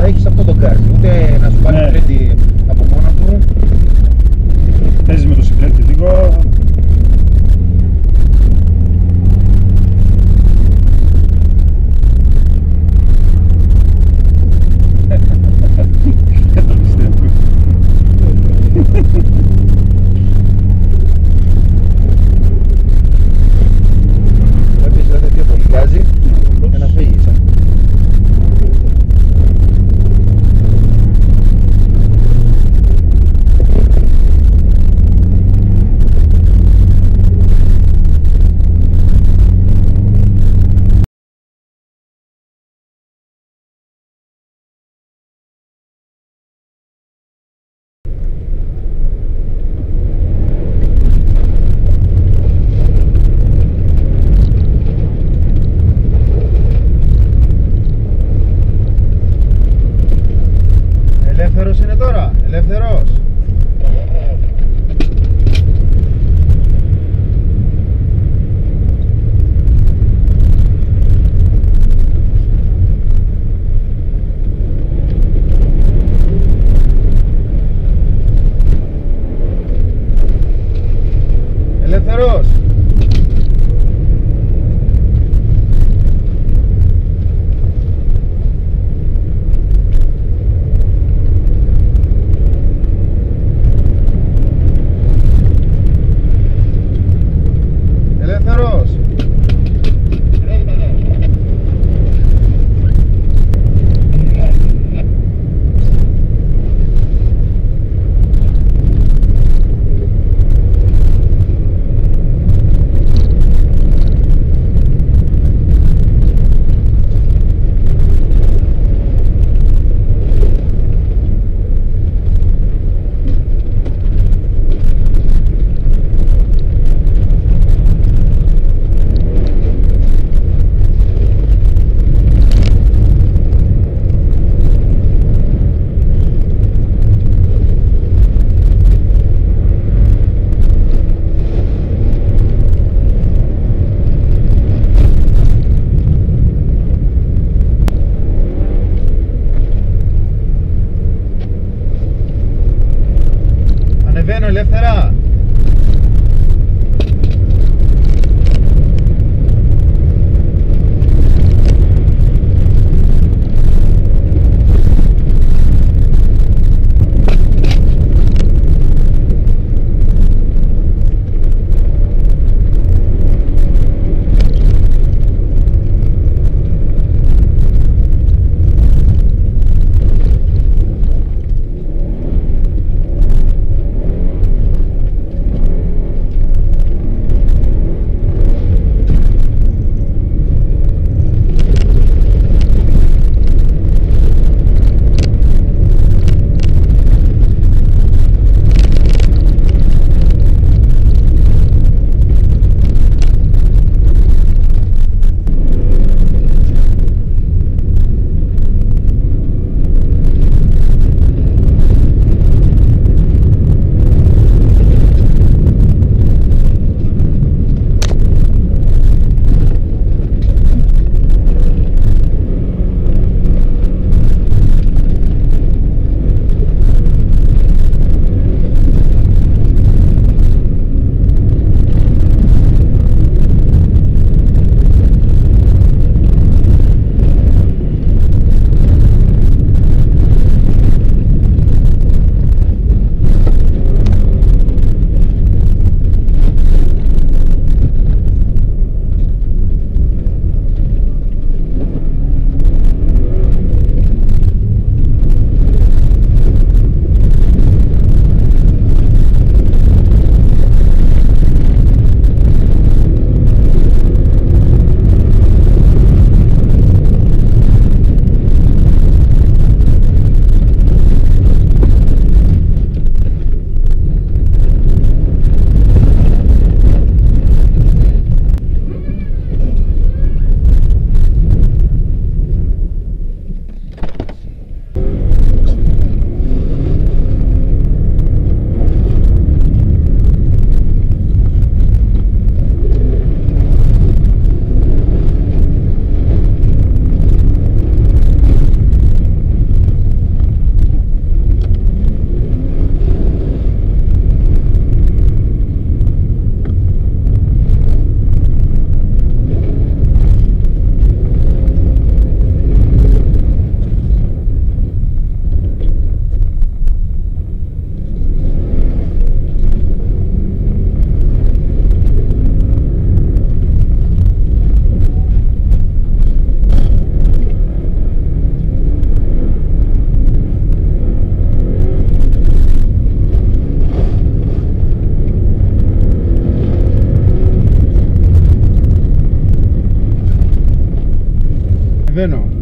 θα έχεις αυτό το κάρτι. Ούτε να σου πάρει ναι. από μόνο του. Παίζει με το συγκρέτη λίγο. Venom.